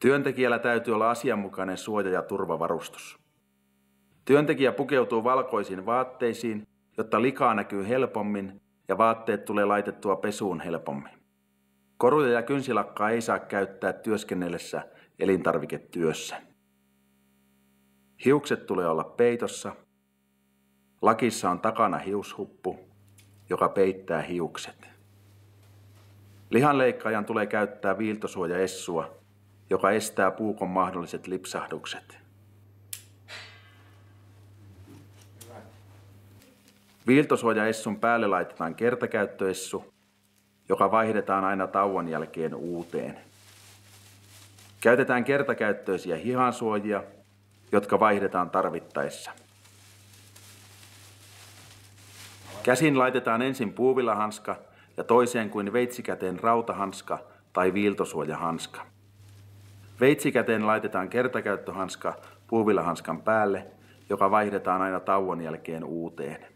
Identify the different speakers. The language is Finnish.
Speaker 1: Työntekijällä täytyy olla asianmukainen suoja- ja turvavarustus. Työntekijä pukeutuu valkoisiin vaatteisiin, jotta likaa näkyy helpommin ja vaatteet tulee laitettua pesuun helpommin. Koruja ja kynsilakkaa ei saa käyttää työskennellessä elintarviketyössä. Hiukset tulee olla peitossa. Lakissa on takana hiushuppu, joka peittää hiukset. Lihanleikkaajan tulee käyttää viiltosuojaessua, joka estää puukon mahdolliset lipsahdukset. Viiltosuojaessun päälle laitetaan kertakäyttöessu, joka vaihdetaan aina tauon jälkeen uuteen. Käytetään kertakäyttöisiä hihansuojia, jotka vaihdetaan tarvittaessa. Käsin laitetaan ensin puuvillahanska ja toiseen kuin veitsikäteen rautahanska tai viiltosuojahanska. Veitsikäteen laitetaan kertakäyttöhanska puuvillahanskan päälle, joka vaihdetaan aina tauon jälkeen uuteen.